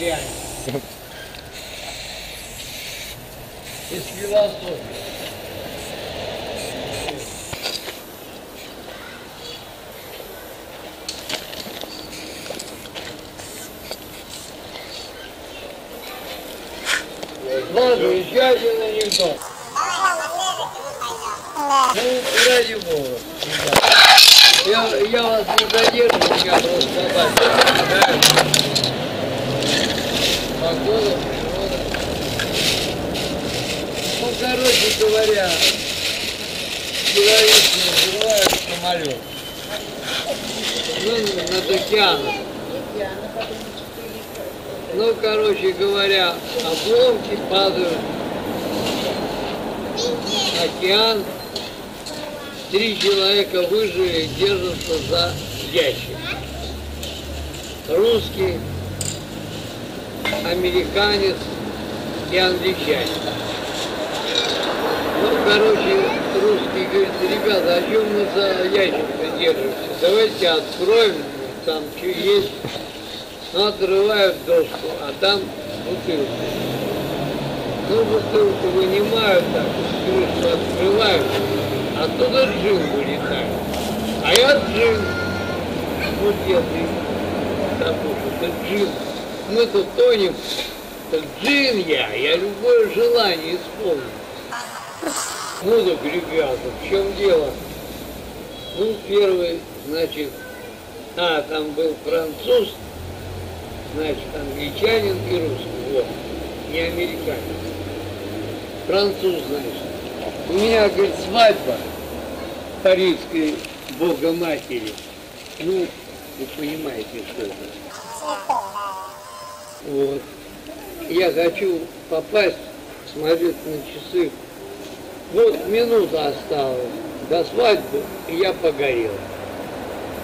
Реально. Из философии. Ладно, езжайте на анекдот. Ну, ради бога. Я, я вас не задержу, я просто добавлю. Погода, природа. Ну, короче говоря, человек называют самолет. Ну, над океаном. Ну, короче говоря, обломки падают. Океан. Три человека выжили, держатся за ящик. Русский, американец и англичанин. Ну, короче, русский говорит, ребята, о чем мы за ящик держимся? Давайте откроем, там что есть. Ну, отрывают доску, а там бутылка. Ну, бутылку вынимают так, крышку открывают, оттуда джин вылетает. А я джин. Ну, дед, это джин. Мы тут тонем, так джин я, я любое желание исполню. Так, ребята, в чем дело? Ну, первый, значит, а, там был француз, значит, англичанин и русский, вот, не американец. Француз, значит. У меня, говорит, свадьба парижской Богоматери. Ну, вы понимаете, что это. Вот. Я хочу попасть, смотреть на часы. Вот минута осталась до свадьбы, и я погорел.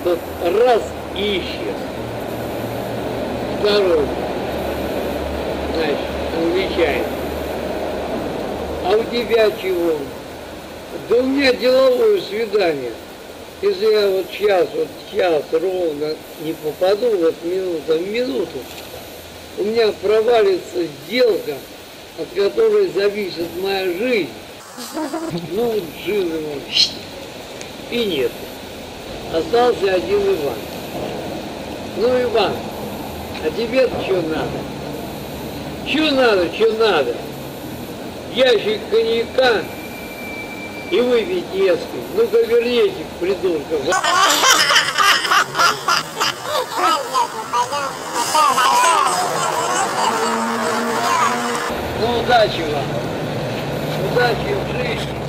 Тот раз и исчез. Второй, значит, англичанин. А у тебя чего? Да у меня деловое свидание. Если я вот сейчас, вот сейчас ровно не попаду, вот минута в минуту, у меня провалится сделка, от которой зависит моя жизнь. Ну, жил его. И нет. Остался один Иван. Ну, Иван, а тебе-то что надо? Что надо, что надо? Ящик коньяка и выпить несколько. Ну-ка верните, придурков. Ну, удачи вам. Удачи в жизни.